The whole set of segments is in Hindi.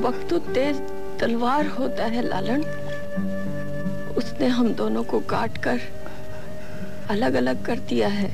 वक्त तो तेज तलवार होता है, लालन। उसने हम दोनों को काट कर अलग अलग कर दिया है।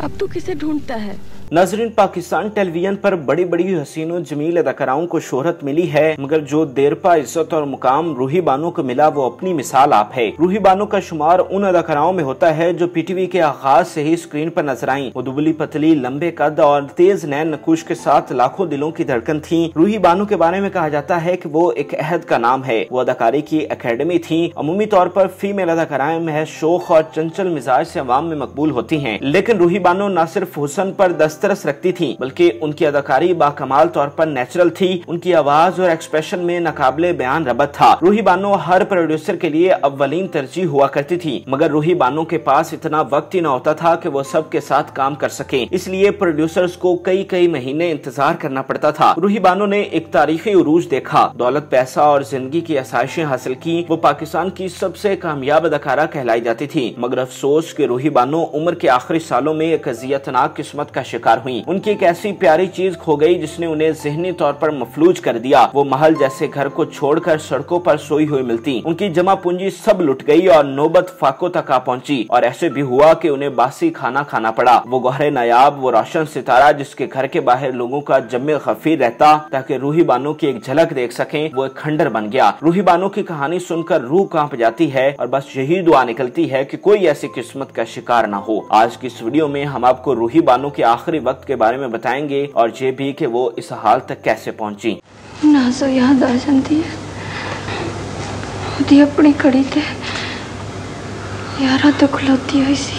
अब तू किसे ढूंढता है? नाजरीन, पाकिस्तान टेलीविज़न पर बड़ी बड़ी हसीनों, जमील अदाकाराओं को शोहरत मिली है, मगर जो देरपा, इज़्ज़त और मुकाम रूही बानो को मिला, वो अपनी मिसाल आप है। रूही बानो का शुमार उन अदाकाराओं में होता है, जो पीटीवी के आगाज़ से ही स्क्रीन पर नज़र आई। वो दुबली पतली, लंबे कद और तेज नैन नकुश के साथ लाखों दिलों की धड़कन थी। रूही बानो के बारे में कहा जाता है की वो एक अहद का नाम है। वो अदाकारी की अकेडमी थी। अमूमी तौर पर फीमेल अदाकाराएँ महज शोख और चंचल मिजाज से अवाम में मकबूल होती है। लेकिन रूही बानो न सिर्फ़ हुसन पर दस्त तरस रखती थी, बल्कि उनकी अदाकारी बाकमाल तौर पर नेचुरल थी। उनकी आवाज़ और एक्सप्रेशन में नाकाबले बयान रबत था। रूही बानो हर प्रोड्यूसर के लिए अव्वलीन तरजीह हुआ करती थी, मगर रूही बानो के पास इतना वक्त ही न होता था कि वो सबके साथ काम कर सके। इसलिए प्रोड्यूसर्स को कई कई महीने इंतज़ार करना पड़ता था। रूही बानो ने एक तारीखी उरूज देखा। दौलत, पैसा और ज़िंदगी की आसाइशें हासिल की, वो पाकिस्तान की सबसे कामयाब अदाकारा कहलाई जाती थी। मगर अफसोस के रूही बानो उम्र के आखिरी सालों में एक अजियतनाक किस्मत का शिकार हुई। उनकी एक ऐसी प्यारी चीज़ खो गई जिसने उन्हें जहनी तौर पर मफलूज कर दिया। वो महल जैसे घर को छोड़कर सड़कों पर सोई हुई मिलती। उनकी जमा पूंजी सब लुट गई और नौबत फाको तक आ पहुँची। और ऐसे भी हुआ कि उन्हें बासी खाना खाना पड़ा। वो गहरे नायाब, वो रोशन सितारा जिसके घर के बाहर लोगों का जमे खफीर रहता, ताकि रूही बानो की एक झलक देख सके, वो एक खंडर बन गया। रूही बानो की कहानी सुनकर रूह काँप जाती है और बस यही दुआ निकलती है कि कोई ऐसी किस्मत का शिकार ना हो। आज की इस वीडियो में हम आपको रूही बानो के आखिरी वक्त के बारे में बताएंगे और ये भी कि वो इस हाल तक कैसे पहुंची नाजो याद आ जाती है ਉਹਦੀ ਆਪਣੀ ਘੜੀ ਤੇ ਯਾਰਾਂ ਤੋਂ ਖਲੋਤੀ ਹੋਈ ਸੀ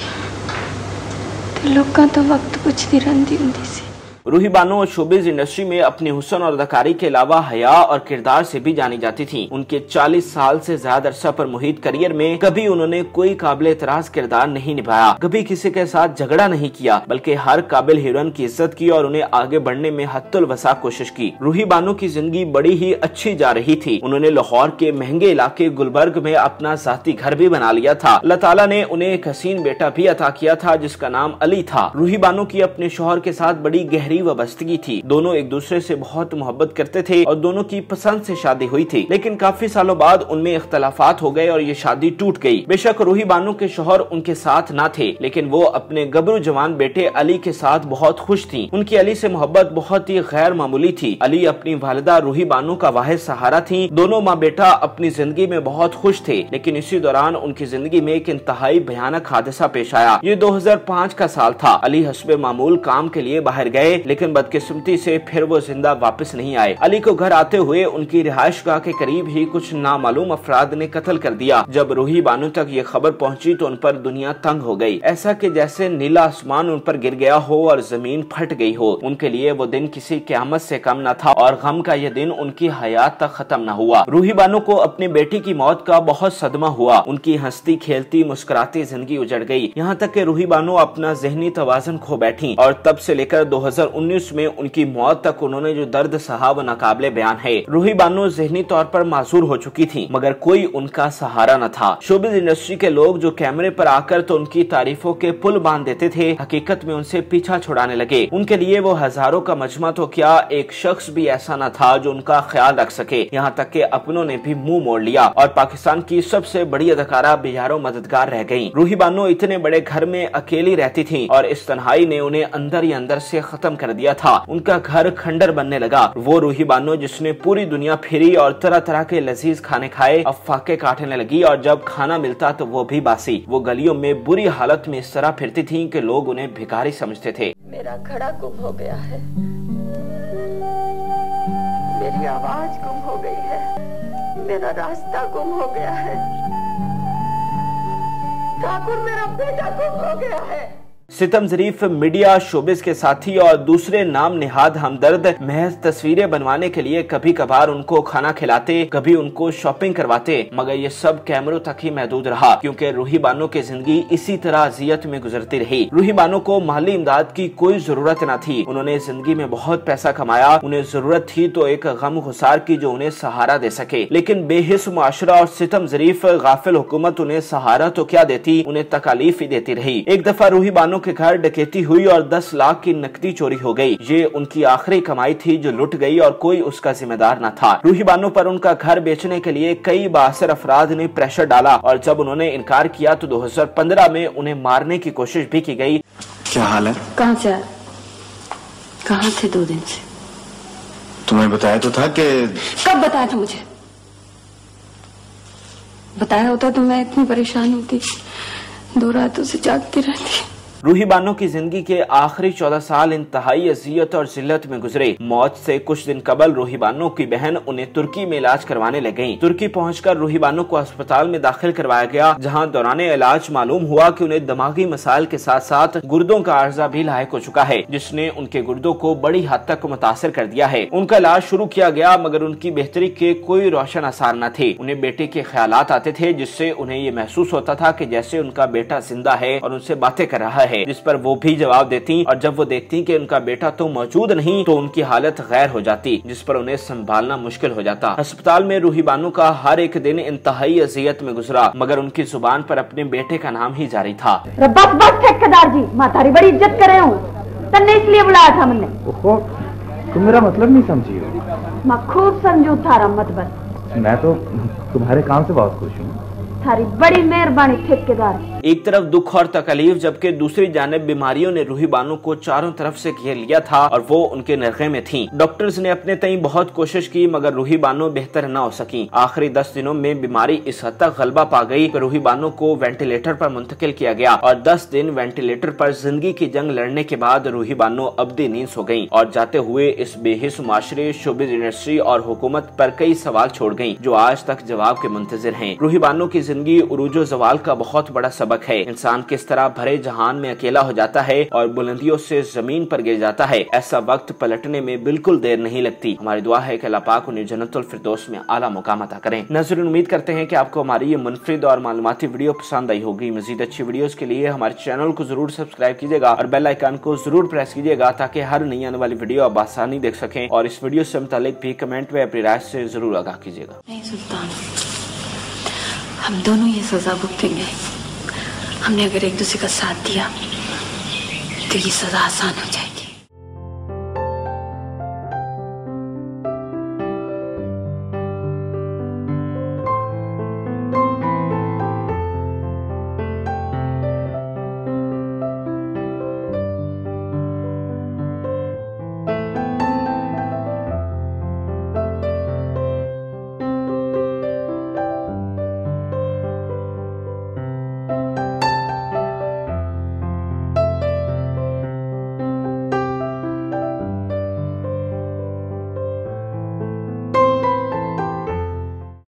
ਤੇ ਲੋਕਾਂ ਤੋਂ ਵਕਤ ਪੁੱਛਦੀ ਰਹਿੰਦੀ ਹੁੰਦੀ ਸੀ रूही बानो शोबिज इंडस्ट्री में अपने हुसन और अदाकारी के अलावा हया और किरदार से भी जानी जाती थी। उनके 40 साल से ज़्यादा अरसा पर मुहित करियर में कभी उन्होंने कोई काबिल एतराज़ किरदार नहीं निभाया। कभी किसी के साथ झगड़ा नहीं किया, बल्कि हर काबिल हीरोइन की इज़्ज़त की और उन्हें आगे बढ़ने में हतुल वसा कोशिश की। रूही बानो की ज़िंदगी बड़ी ही अच्छी जा रही थी। उन्होंने लाहौर के महँगे इलाके गुलबर्ग में अपना साथी घर भी बना लिया था। अल्लाह ताला ने उन्हें एक हसीन बेटा भी अता किया था, जिसका नाम अली था। रूही बानो की अपने शोहर के साथ बड़ी गहरी गहरी वाबस्तगी थी। दोनों एक दूसरे से बहुत मोहब्बत करते थे और दोनों की पसंद से शादी हुई थी। लेकिन काफ़ी सालों बाद उनमें इख्तलाफात हो गए और ये शादी टूट गई। बेशक रूही बानो के शोहर उनके साथ न थे, लेकिन वो अपने गबरू जवान बेटे अली के साथ बहुत खुश थी। उनकी अली से मोहब्बत बहुत ही गैर मामूली थी। अली अपनी वालदा रूही बानो का वाहिद सहारा थी। दोनों माँ बेटा अपनी ज़िंदगी में बहुत खुश थे, लेकिन इसी दौरान उनकी ज़िंदगी में एक इंतहाई भयानक हादसा पेश आया। ये 2005 का साल था। अली हसबे मामूल काम के लिए बाहर गए लेकिन बदकिस्मती से फिर वो ज़िंदा वापस नहीं आए। अली को घर आते हुए उनकी रिहायश गाह के करीब ही कुछ नामालूम अफराद ने कत्ल कर दिया। जब रूही बानो तक ये खबर पहुँची तो उन पर दुनिया तंग हो गई। ऐसा कि जैसे नीला आसमान उन पर गिर गया हो और ज़मीन फट गई हो, उनके लिए वो दिन किसी क्यामत से कम न था और गम का ये दिन उनकी हयात तक खत्म न हुआ। रूही बानो को अपनी बेटी की मौत का बहुत सदमा हुआ। उनकी हंसती, खेलती, मुस्कुराती ज़िंदगी उजड़ गई। यहाँ तक कि रूही बानो अपना जहनी तवाजन खो बैठी और तब से लेकर 2019 में उनकी मौत तक उन्होंने जो दर्द सहा वो नाकाबले बयान है, रूही बानो जहनी तौर पर माजूर हो चुकी थी, मगर कोई उनका सहारा न था। शोबिज इंडस्ट्री के लोग जो कैमरे पर आकर तो उनकी तारीफों के पुल बाँध देते थे, हकीकत में उनसे पीछा छुड़ाने लगे। उनके लिए वो हज़ारों का मजमा तो क्या एक शख्स भी ऐसा न था जो उनका ख्याल रख सके। यहाँ तक के अपनों ने भी मुँह मोड़ लिया और पाकिस्तान की सबसे बड़ी अदाकारा बिहारों मददगार रह गई रूही बानो इतने बड़े घर में अकेली रहती थी और इस तनहाई ने उन्हें अंदर ही अंदर से खत्म कर दिया था। उनका घर खंडर बनने लगा। वो रूही बानो, जिसने पूरी दुनिया फिरी और तरह तरह के लजीज खाने खाए, अब फाके काटने लगी और जब खाना मिलता तो वो भी बासी। वो गलियों में बुरी हालत में इस तरह फिरती थी कि लोग उन्हें भिखारी समझते थे। मेरा खड़ा गुम हो गया है। मेरी आवाज़ गुम हो गई है। मेरा रास्ता गुम हो गया है। ठाकुर, मेरा बेटा गुम हो गया है। सितम जरीफ मीडिया शोबिस के साथी और दूसरे नाम निहाद हमदर्द महज तस्वीरें बनवाने के लिए कभी कभार उनको खाना खिलाते, कभी उनको शॉपिंग करवाते, मगर ये सब कैमरों तक ही महदूद रहा, क्योंकि रूही बानो की ज़िंदगी इसी तरह अजियत में गुजरती रही। रूही बानो को माली इमदाद की कोई ज़रूरत न थी। उन्होंने ज़िंदगी में बहुत पैसा कमाया, उन्हें ज़रूरत थी तो एक गम गुसार की जो उन्हें सहारा दे सके। लेकिन बेहिस मुआशरा और सितम जरीफ गाफिल हुकूमत उन्हें सहारा तो क्या देती, उन्हें तकालीफ ही देती रही। एक दफ़ा रूही बानो के घर डकैती हुई और 10 लाख की नकदी चोरी हो गई। ये उनकी आखिरी कमाई थी जो लुट गई और कोई उसका जिम्मेदार न था। रूही बानो पर उनका घर बेचने के लिए कई बासर अफराद ने प्रेशर डाला और जब उन्होंने इनकार किया तो 2015 में उन्हें मारने की कोशिश भी की गई। क्या हाल है? कहाँ से कहाँ थे दो दिन से? तुम्हें बताया तो था कि कब बताया था मुझे? बताया होता तो मैं इतनी परेशान होती। दो रातों से जागती रहती। रूही बानो की ज़िंदगी के आखिरी चौदह साल इंतहाई अजियत और जिल्लत में गुजरे। मौत से कुछ दिन कबल रूही बानो की बहन उन्हें तुर्की में इलाज करवाने लग गई तुर्की पहुंचकर रूही बानो को अस्पताल में दाखिल करवाया गया, जहाँ दौरान इलाज मालूम हुआ कि उन्हें दिमागी मसाइल के साथ साथ गुर्दों का अर्जा भी लायक हो चुका है, जिसने उनके गुर्दों को बड़ी हद तक मुतासर कर दिया है। उनका इलाज शुरू किया गया, मगर उनकी बेहतरी के कोई रोशन आसार न थे। उन्हें बेटे के ख्याल आते थे, जिससे उन्हें ये महसूस होता था की जैसे उनका बेटा ज़िंदा है और उनसे बातें कर रहा है। है जिस पर वो भी जवाब देती। और जब वो देखती कि उनका बेटा तो मौजूद नहीं तो उनकी हालत गैर हो जाती जिस पर उन्हें संभालना मुश्किल हो जाता। अस्पताल में रूही बानू का हर एक दिन इंतहाई अजियत में गुजरा मगर उनकी ज़ुबान पर अपने बेटे का नाम ही जारी था। बस बस ठेकेदार जी मैं तारी बड़ी इज़्ज़त करे हूँ। तन्ने इसलिए बुलाया था मैंने तुम मेरा मतलब नहीं समझी हो। मैं खूब समझू थारा मत बस मैं तो तुम्हारे काम से बहुत खुश हूँ। थारी बड़ी मेहरबानी ठेकेदार। एक तरफ़ दुख और तकलीफ़, जबकि दूसरी जानब बीमारियों ने रूही को चारों तरफ़ से घेर लिया था और वो उनके नरगे में थी। डॉक्टर्स ने अपने तई बहुत कोशिश की, मगर रूही बानो बेहतर न हो सकी। आखिरी दस दिनों में बीमारी इस हद तक गलबा पा गई कि रूही बानो को वेंटिलेटर पर मुंतकिल किया गया और दस दिन वेंटिलेटर पर ज़िंदगी की जंग लड़ने के बाद रूही बानो अब्दी नींद हो गई और जाते हुए इस बेहिस माशरे, शोबिज इंडस्ट्री और हुकूमत पर कई सवाल छोड़ गई जो आज तक जवाब के मुंतजर है। रूही बानो की ज़िंदगी उरूजो जवाल का बहुत बड़ा सबक है। इंसान किस तरह भरे जहान में अकेला हो जाता है और बुलंदियों से ज़मीन पर गिर जाता है, ऐसा वक्त पलटने में बिल्कुल देर नहीं लगती। हमारी दुआ है की अल्लाह उन्हें जन्नतुल फिरदौस में आला मुकाम अता करें। नज़र उम्मीद करते हैं की आपको हमारी ये मुनफरद और मालूमती वीडियो पसंद आई होगी। मजीद अच्छी वीडियो के लिए हमारे चैनल को ज़रूर सब्सक्राइब कीजिएगा और बेल आइकन को ज़रूर प्रेस कीजिएगा ताकि हर नई आने वाली वीडियो आप आसानी देख सकें और इस वीडियो से मुतालिक भी कमेंट में अपनी राय से ज़रूर आगाह कीजिएगा। नहीं सुल्तान, हम दोनों ये सज़ा भुगतेंगे। हमने अगर एक दूसरे का साथ दिया तो ये सज़ा आसान हो जाए